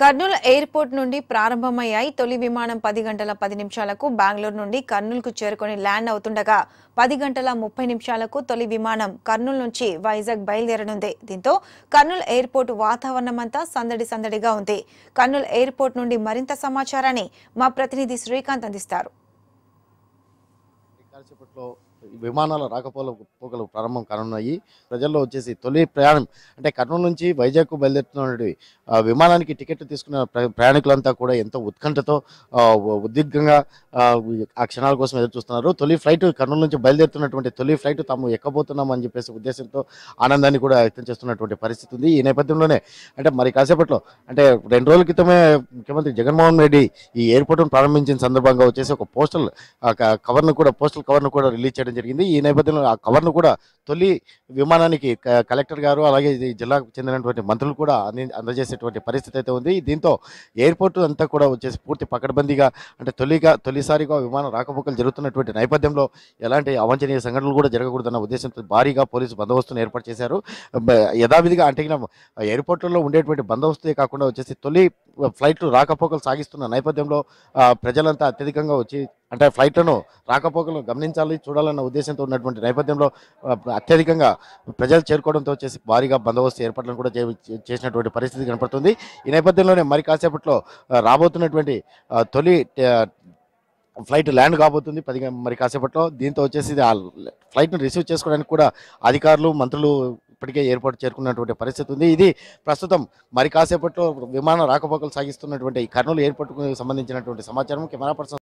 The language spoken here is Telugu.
కర్నూలు ఎయిర్పోర్ట్ నుండి ప్రారంభమయ్యాయి. తొలి విమానం పది గంటల పది నిమిషాలకు బెంగళూరు నుండి కర్నూలుకు చేరుకొని ల్యాండ్ అవుతుండగా పది గంటల ముప్పై నిమిషాలకు తొలి విమానం కర్నూలు నుంచి వైజాగ్ బయలుదేరనుంది. దీంతో కర్నూలు ఎయిర్పోర్ట్ వాతావరణం అంతా సందడి సందడిగా ఉంది. కర్నూలు ఎయిర్పోర్ట్ నుండి మరింత సమాచారాన్ని మా ప్రతినిధి శ్రీకాంత్ అందిస్తారు. విమానాల రాకపోకలు పోకలు ప్రారంభం కానున్నాయి. ప్రజల్లో వచ్చేసి తొలి ప్రయాణం అంటే కర్నూలు నుంచి వైజాగ్కు బయలుదేరుతున్నటువంటి విమానానికి టికెట్ తీసుకున్న ప్ర- ప్రయాణికులంతా కూడా ఎంతో ఉత్కంఠతో ఆ, ఉద్విగ్నంగా ఆ, క్షణాల కోసం ఎదురు చూస్తున్నారు తొలి ఫ్లైట్ కర్నూలు నుంచి బయలుదేరుతున్నటువంటి తొలి ఫ్లైట్ తాము ఎక్కబోతున్నాం అని చెప్పేసి ఉద్దేశంతో ఆనందాన్ని కూడా వ్యక్తం చేస్తున్నటువంటి పరిస్థితి ఉంది. ఈ నేపథ్యంలోనే అంటే మరి కాసేపట్లో అంటే రెండు రోజుల క్రితమే ముఖ్యమంత్రి జగన్మోహన్ రెడ్డి ఈ ఎయిర్పోర్ట్ను ప్రారంభించిన సందర్భంగా వచ్చేసి ఒక పోస్టల్ కవర్ను కూడా పోస్టల్ కవర్ను కూడా రిలీజ్ చేయడం జరిగింది. ఈ నేపథ్యంలో ఆ కవర్ను కూడా తొలి విమానానికి క- కలెక్టర్ గారు అలాగే ఈ జిల్లాకు చెందినటువంటి మంత్రులు కూడా అంది అందజేసేటువంటి పరిస్థితి అయితే ఉంది. దీంతో ఎయిర్పోర్ట్ అంతా కూడా వచ్చేసి పూర్తి పకడ్బందీగా అంటే తొలిగా తొలిసారిగా విమానం రాకపోకలు జరుగుతున్నటువంటి నేపథ్యంలో ఎలాంటి అవాంఛనీయ సంఘటనలు కూడా జరగకూడదన్న ఉద్దేశంతో భారీగా పోలీసు బందోబస్తును ఏర్పాటు చేశారు. యథావిధిగా అంటే గిన ఉండేటువంటి బందోబస్తే కాకుండా వచ్చేసి తొలి ఫ్లైట్లు రాకపోకలు సాగిస్తున్న నేపథ్యంలో ప్రజలంతా అత్యధికంగా వచ్చి అంటే ఫ్లైట్లను రాకపోకలను గమనించాలి చూడాలన్న ఉద్దేశంతో ఉన్నటువంటి నేపథ్యంలో అత్యధికంగా ప్రజలు చేరుకోవడంతో వచ్చేసి భారీగా బందోబస్తు ఏర్పాట్లను కూడా చే- చేసినటువంటి పరిస్థితి కనపడుతుంది. ఈ నేపథ్యంలోనే మరి కాసేపట్లో రాబోతున్నటువంటి తొలి ఫ్లైట్ ల్యాండ్ కాబోతుంది. పది మరి కాసేపట్లో దీంతో వచ్చేసి ఆ ఫ్లైట్ను రిసీవ్ చేసుకోవడానికి కూడా అధికారులు మంత్రులు ఇప్పటికే ఏర్పాటు చేరుకున్నటువంటి పరిస్థితి ఉంది. ఇది ప్రస్తుతం మరి కాసేపట్లో విమానం రాకపోకలు సాగిస్తున్నటువంటి కర్నూలు ఎయిర్పోర్ట్కు సంబంధించినటువంటి సమాచారం. Camera person